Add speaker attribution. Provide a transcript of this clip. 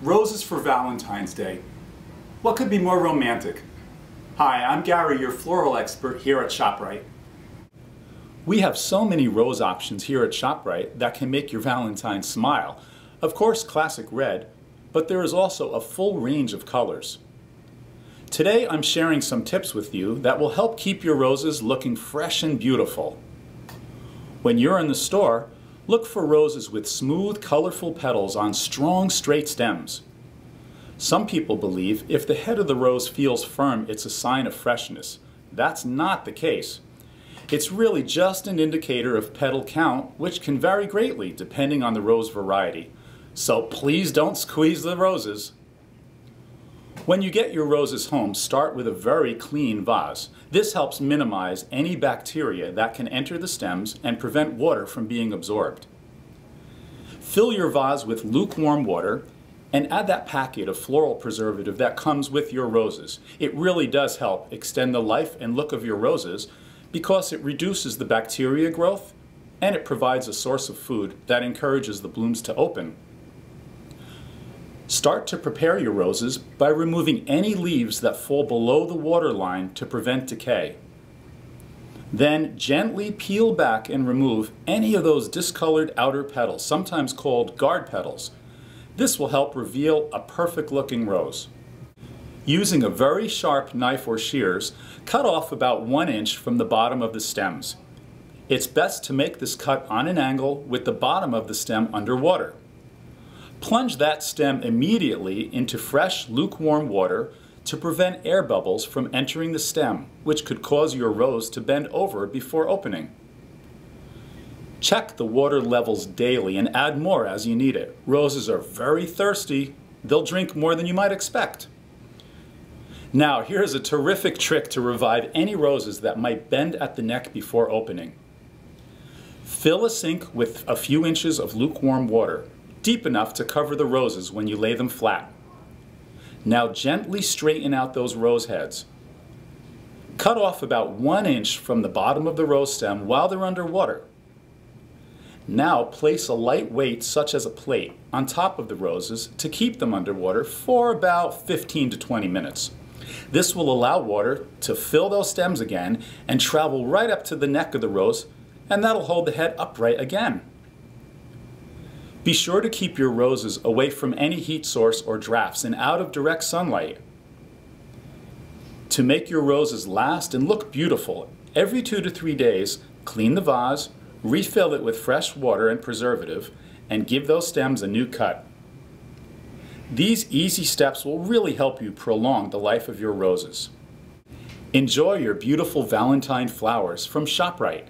Speaker 1: Roses for Valentine's Day. What could be more romantic? Hi, I'm Gary, your floral expert here at ShopRite. We have so many rose options here at ShopRite that can make your Valentine smile. Of course, classic red, but there is also a full range of colors. Today I'm sharing some tips with you that will help keep your roses looking fresh and beautiful. When you're in the store, Look for roses with smooth, colorful petals on strong, straight stems. Some people believe if the head of the rose feels firm, it's a sign of freshness. That's not the case. It's really just an indicator of petal count, which can vary greatly depending on the rose variety. So please don't squeeze the roses. When you get your roses home, start with a very clean vase. This helps minimize any bacteria that can enter the stems and prevent water from being absorbed. Fill your vase with lukewarm water and add that packet of floral preservative that comes with your roses. It really does help extend the life and look of your roses because it reduces the bacteria growth and it provides a source of food that encourages the blooms to open. Start to prepare your roses by removing any leaves that fall below the water line to prevent decay. Then gently peel back and remove any of those discolored outer petals, sometimes called guard petals. This will help reveal a perfect looking rose. Using a very sharp knife or shears, cut off about one inch from the bottom of the stems. It's best to make this cut on an angle with the bottom of the stem underwater. Plunge that stem immediately into fresh, lukewarm water to prevent air bubbles from entering the stem, which could cause your rose to bend over before opening. Check the water levels daily and add more as you need it. Roses are very thirsty. They'll drink more than you might expect. Now, here's a terrific trick to revive any roses that might bend at the neck before opening. Fill a sink with a few inches of lukewarm water deep enough to cover the roses when you lay them flat. Now gently straighten out those rose heads. Cut off about one inch from the bottom of the rose stem while they're underwater. Now place a light weight such as a plate on top of the roses to keep them underwater for about 15 to 20 minutes. This will allow water to fill those stems again and travel right up to the neck of the rose and that'll hold the head upright again. Be sure to keep your roses away from any heat source or drafts and out of direct sunlight. To make your roses last and look beautiful, every two to three days, clean the vase, refill it with fresh water and preservative, and give those stems a new cut. These easy steps will really help you prolong the life of your roses. Enjoy your beautiful Valentine flowers from ShopRite.